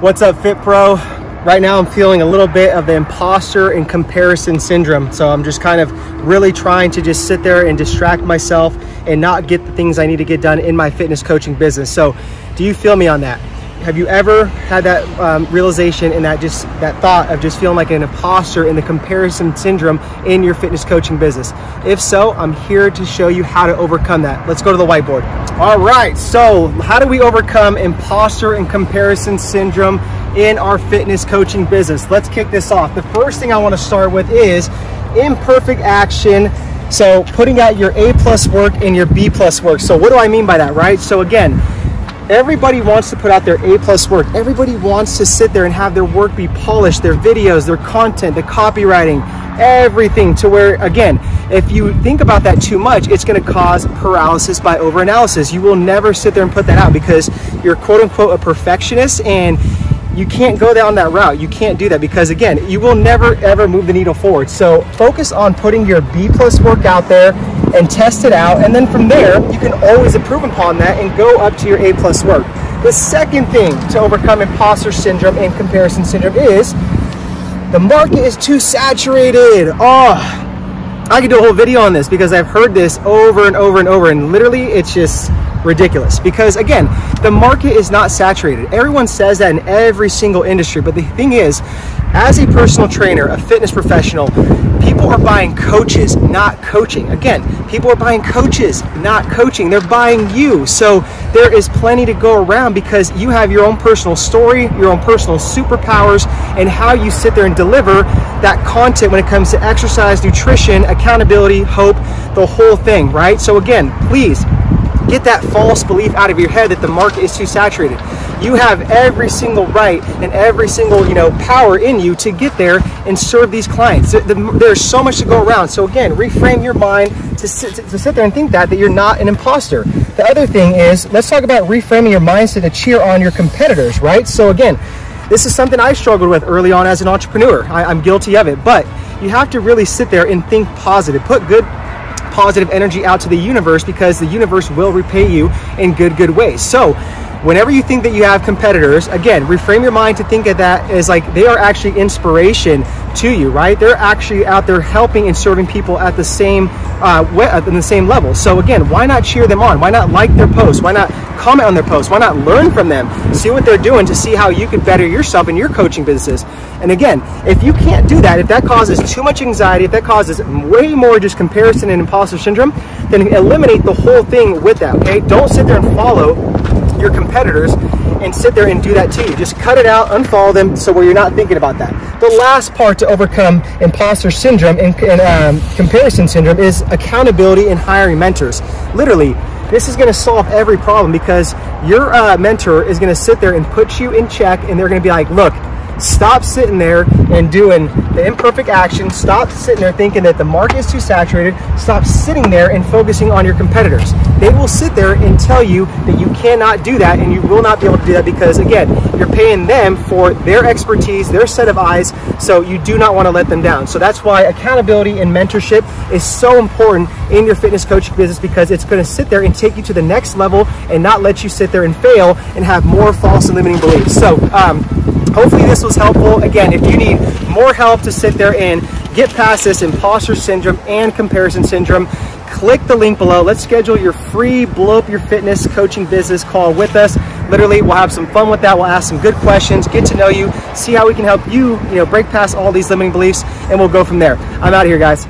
What's up, Fit Pro? Right now, I'm feeling a little bit of the imposter and comparison syndrome. So I'm just kind of really trying to just sit there and distract myself and not get the things I need to get done in my fitness coaching business. So, do you feel me on that? Have you ever had that um, realization and that just that thought of just feeling like an imposter in the comparison syndrome in your fitness coaching business? If so, I'm here to show you how to overcome that. Let's go to the whiteboard. All right, so how do we overcome imposter and comparison syndrome in our fitness coaching business? Let's kick this off. The first thing I want to start with is imperfect action so putting out your A plus work and your B plus work. So what do I mean by that, right? So again, Everybody wants to put out their A plus work. Everybody wants to sit there and have their work be polished, their videos, their content, the copywriting, everything to where, again, if you think about that too much, it's gonna cause paralysis by overanalysis. You will never sit there and put that out because you're quote unquote a perfectionist and you can't go down that route. You can't do that because again, you will never ever move the needle forward. So focus on putting your B plus work out there and test it out. And then from there, you can always improve upon that and go up to your A plus work. The second thing to overcome imposter syndrome and comparison syndrome is the market is too saturated. Oh, I could do a whole video on this because I've heard this over and over and over, and literally it's just ridiculous. Because again, the market is not saturated. Everyone says that in every single industry, but the thing is, as a personal trainer, a fitness professional, people are buying coaches, not coaching. Again, people are buying coaches, not coaching. They're buying you. So there is plenty to go around because you have your own personal story, your own personal superpowers, and how you sit there and deliver that content when it comes to exercise, nutrition, accountability, hope, the whole thing, right? So again, please get that false belief out of your head that the market is too saturated. You have every single right and every single you know power in you to get there and serve these clients. There's so much to go around. So again, reframe your mind to sit, to sit there and think that that you're not an imposter. The other thing is, let's talk about reframing your mindset to cheer on your competitors, right? So again, this is something I struggled with early on as an entrepreneur. I, I'm guilty of it, but you have to really sit there and think positive. Put good positive energy out to the universe because the universe will repay you in good, good ways. So, whenever you think that you have competitors, again, reframe your mind to think of that as like they are actually inspiration to you, right? They're actually out there helping and serving people at the same uh, at the same level. So again, why not cheer them on? Why not like their posts? Why not comment on their posts? Why not learn from them? See what they're doing to see how you could better yourself in your coaching businesses. And again, if you can't do that, if that causes too much anxiety, if that causes way more just comparison and imposter syndrome, then eliminate the whole thing with that. Okay, don't sit there and follow your competitors and sit there and do that to you. Just cut it out, unfollow them, so where you're not thinking about that. The last part to overcome imposter syndrome and, and um, comparison syndrome is accountability and hiring mentors. Literally, this is going to solve every problem because your uh, mentor is going to sit there and put you in check, and they're going to be like, "Look, Stop sitting there and doing the imperfect action. Stop sitting there thinking that the market is too saturated. Stop sitting there and focusing on your competitors. They will sit there and tell you that you cannot do that and you will not be able to do that because, again, you're paying them for their expertise, their set of eyes, so you do not want to let them down. So that's why accountability and mentorship is so important in your fitness coaching business because it's going to sit there and take you to the next level and not let you sit there and fail and have more false and limiting beliefs. So, um, Hopefully this was helpful. Again, if you need more help to sit there and get past this imposter syndrome and comparison syndrome, click the link below. Let's schedule your free blow up your fitness coaching business call with us. Literally, we'll have some fun with that. We'll ask some good questions, get to know you, see how we can help you, you know, break past all these limiting beliefs, and we'll go from there. I'm out of here, guys.